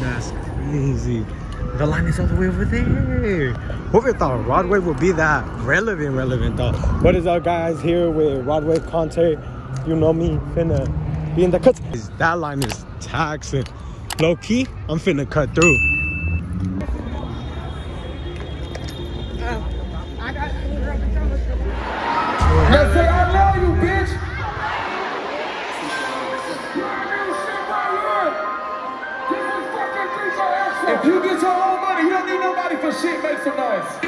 That's crazy. The line is all the way over there. Whoever thought Rod Wave would be that relevant, relevant though. What is up, guys? Here with Rod Wave Conte. You know me, finna be in the cut. That line is taxing. Low key, I'm finna cut through. Oh. Let's If you get your own money, you don't need nobody for shit. Make some noise.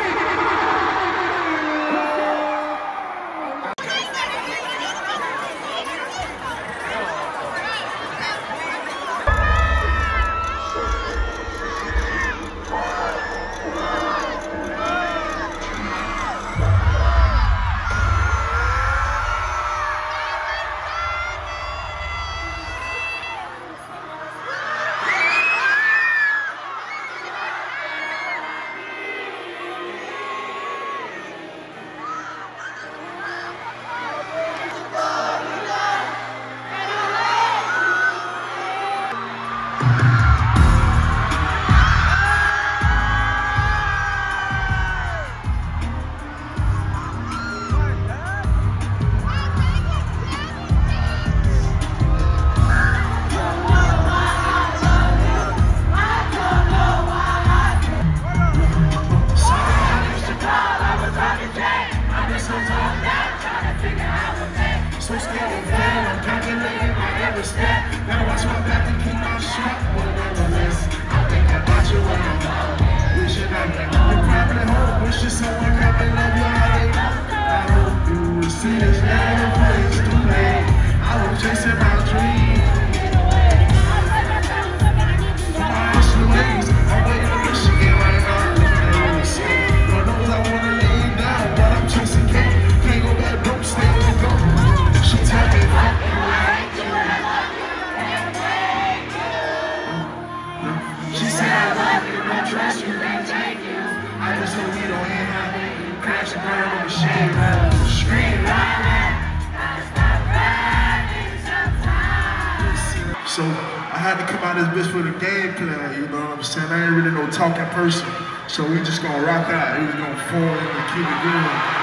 Come this bitch for the game plan, you know what I'm saying? I ain't really no talking person. So we just gonna rock out. We just gonna fall in and keep it going.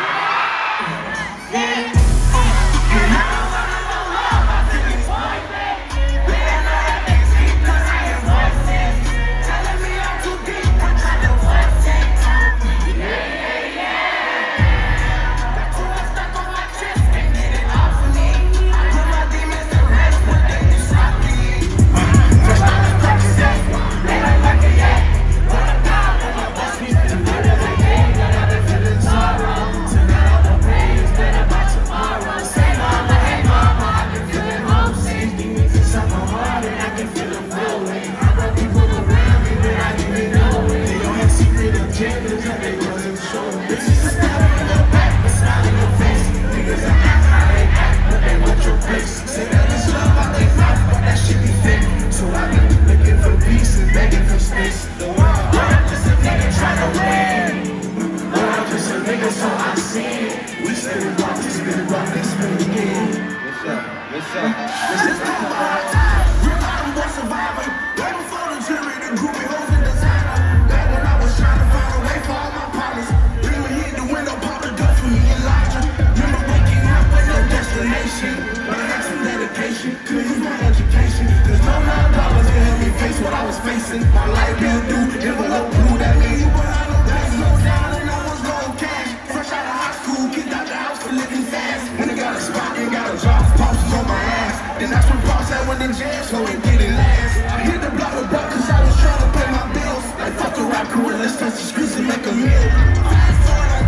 My life due, envelope blue. That means you down, and I was cash. Fresh out of high school, out the house for living fast. When I got a spot, and got a job, pops on my ass. Then that's when pops went in jail, so last. I hit the block with buck, cause I was trying to pay my bills. Like fuck the rap crew, and let's touch the streets and make a meal. Fast forward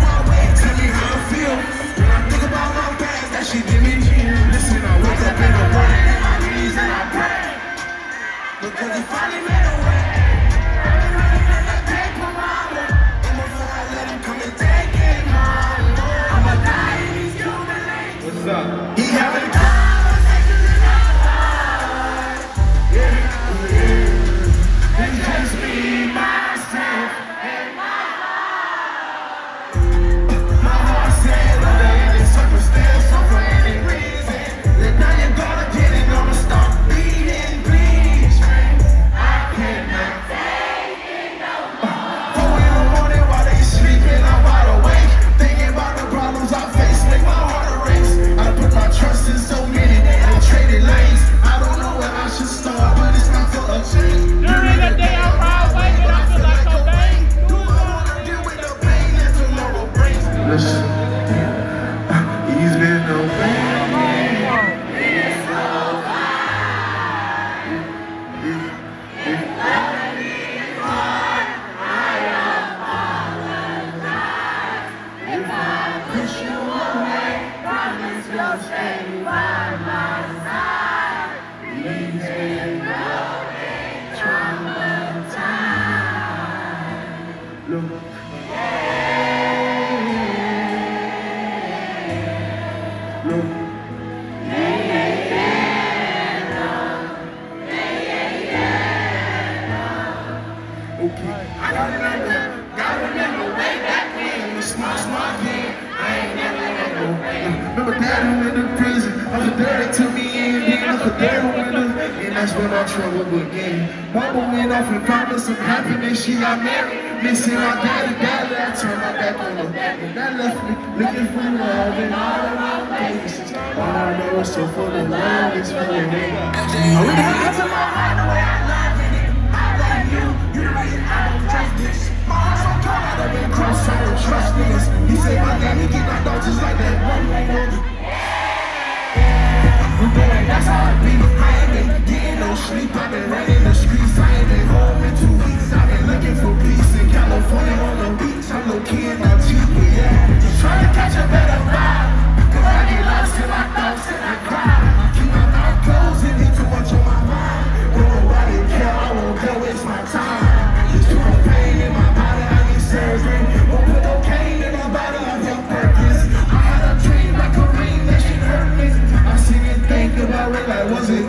tell me how I feel. When I think about my past, that give me I wake up in my knees and I pray. Because he finally made you. Mama went off and found us some happiness. She got married. Missing my daddy, daddy. I turned my back on her. And that left me looking for love and all around places. All I know is so full of love is for the day. I went high to my heart the way I love it. I love you. You the reason I don't trust this. My heart's on top. I done been crossed. I don't trust this. He said my daddy get my dog just like that one way. That's how I be. I ain't been getting no sleep.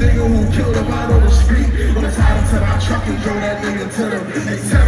nigga who killed him out on the street. We tied him to my truck and drove that nigga to the.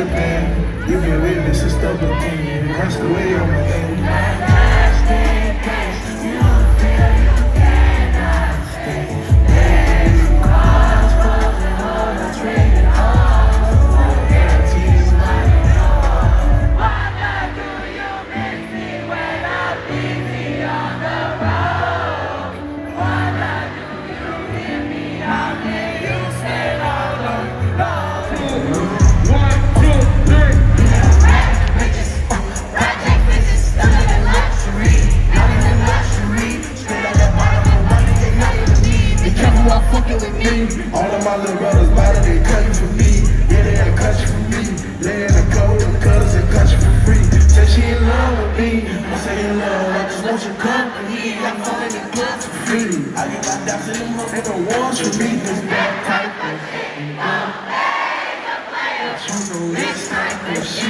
tripping. You can witness a stubborn opinion. That's the way I'm going ever was for me is that type of thing. Don't play the player. You know this type of shit.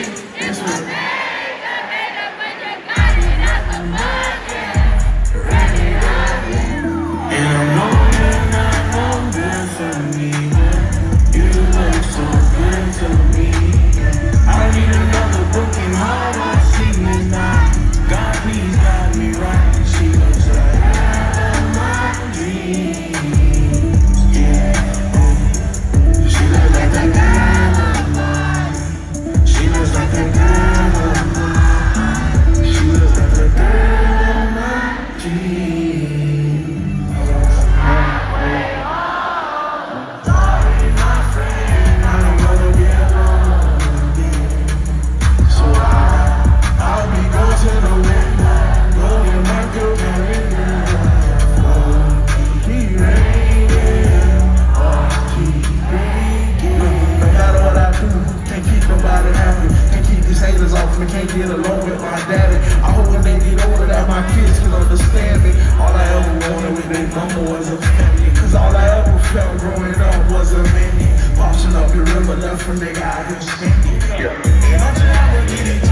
River left from nigga out here spending. Yeah. Don't you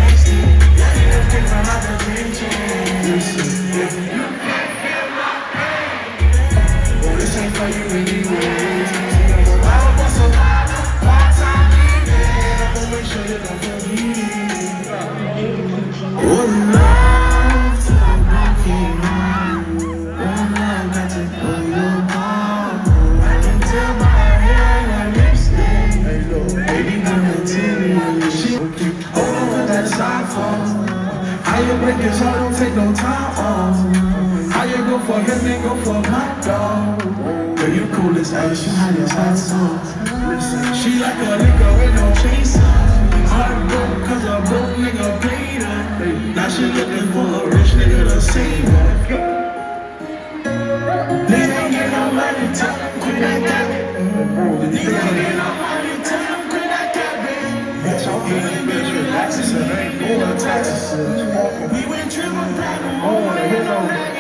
for him, then go for my dog. Girl, you cool as ice, you hot as hot sauce. Listen, she like a liquor with no chaser. Heart broke, cause a broke nigga paid her. Now she looking for a rich nigga to save her. Nigga ain't get no money, tell him quit that capping. Nigga ain't get no money, tell quit that. Bitch, I'm getting bitch relaxing, so they ain't doing taxes. We went triple platinum, I wanna hit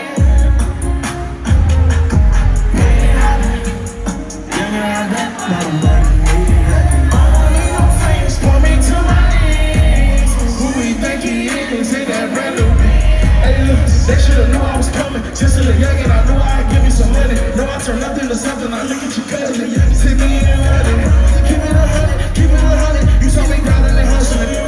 They should've I was coming. Just and I knew I'd give me some money. I nothing to something. I look at you cousin. See me in running. Keep it a hundred, keep it a hundred. You saw me grinding and hustling.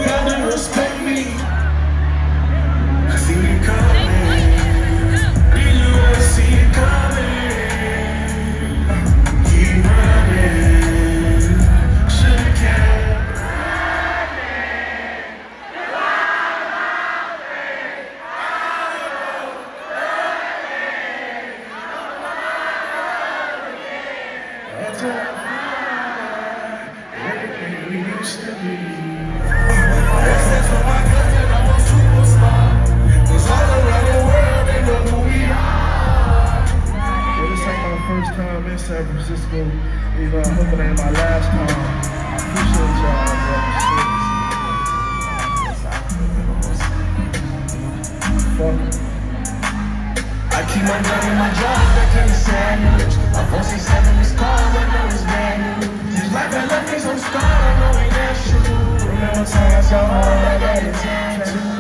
Keep my gun in my back in the sandwich. My say seven is cars, I know it's bad news. This life had left me some scar, I know that true. Remember time I home, I got a tattoo.